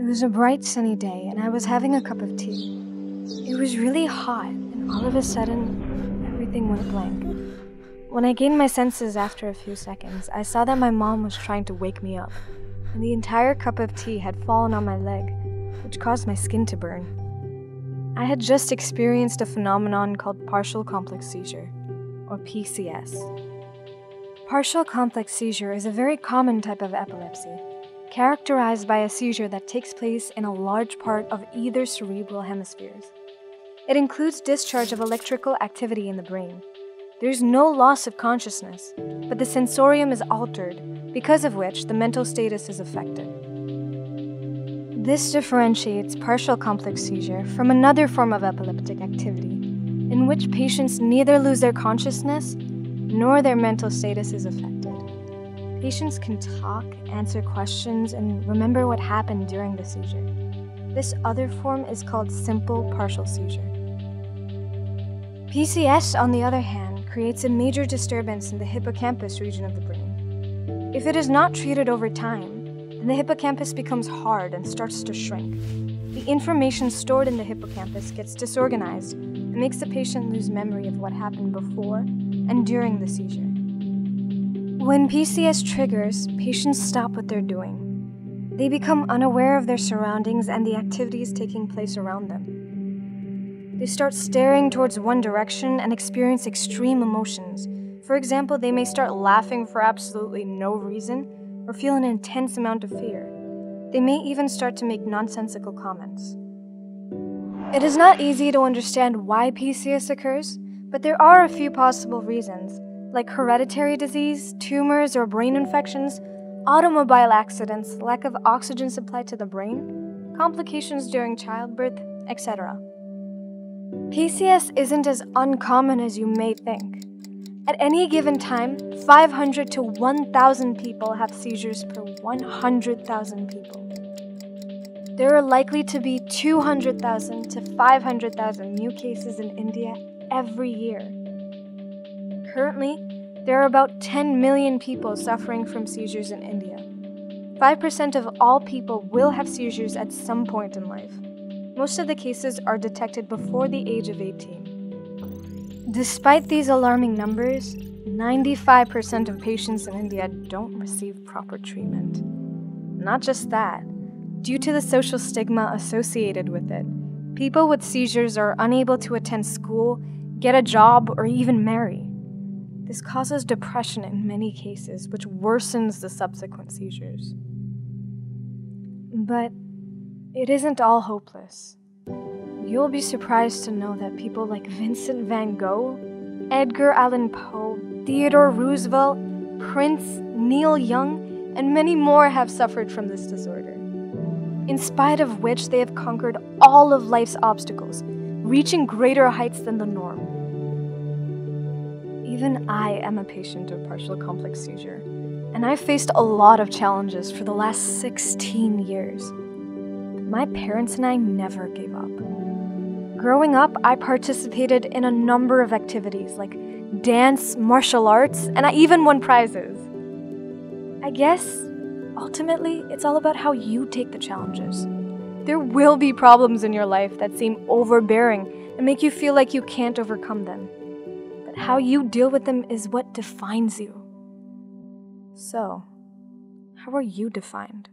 It was a bright sunny day, and I was having a cup of tea. It was really hot, and all of a sudden, everything went blank. When I gained my senses after a few seconds, I saw that my mom was trying to wake me up, and the entire cup of tea had fallen on my leg, which caused my skin to burn. I had just experienced a phenomenon called partial complex seizure, or PCS. Partial complex seizure is a very common type of epilepsy, characterized by a seizure that takes place in a large part of either cerebral hemispheres. It includes discharge of electrical activity in the brain. There's no loss of consciousness, but the sensorium is altered, because of which the mental status is affected. This differentiates partial complex seizure from another form of epileptic activity, in which patients neither lose their consciousness nor their mental status is affected. Patients can talk, answer questions, and remember what happened during the seizure. This other form is called simple partial seizure. PCS, on the other hand, creates a major disturbance in the hippocampus region of the brain. If it is not treated over time, then the hippocampus becomes hard and starts to shrink. The information stored in the hippocampus gets disorganized and makes the patient lose memory of what happened before and during the seizure. When PCS triggers, patients stop what they're doing. They become unaware of their surroundings and the activities taking place around them. They start staring towards one direction and experience extreme emotions. For example, they may start laughing for absolutely no reason or feel an intense amount of fear. They may even start to make nonsensical comments. It is not easy to understand why PCS occurs, but there are a few possible reasons like hereditary disease, tumors or brain infections, automobile accidents, lack of oxygen supply to the brain, complications during childbirth, etc. PCS isn't as uncommon as you may think. At any given time, 500 to 1,000 people have seizures per 100,000 people. There are likely to be 200,000 to 500,000 new cases in India every year. Currently, there are about 10 million people suffering from seizures in India. 5% of all people will have seizures at some point in life. Most of the cases are detected before the age of 18. Despite these alarming numbers, 95% of patients in India don't receive proper treatment. Not just that, due to the social stigma associated with it, people with seizures are unable to attend school, get a job, or even marry. This causes depression in many cases, which worsens the subsequent seizures. But it isn't all hopeless. You'll be surprised to know that people like Vincent van Gogh, Edgar Allan Poe, Theodore Roosevelt, Prince, Neil Young, and many more have suffered from this disorder. In spite of which, they have conquered all of life's obstacles, reaching greater heights than the norm. Even I am a patient of partial complex seizure, and I've faced a lot of challenges for the last 16 years. My parents and I never gave up. Growing up, I participated in a number of activities like dance, martial arts, and I even won prizes. I guess, ultimately, it's all about how you take the challenges. There will be problems in your life that seem overbearing and make you feel like you can't overcome them but how you deal with them is what defines you. So, how are you defined?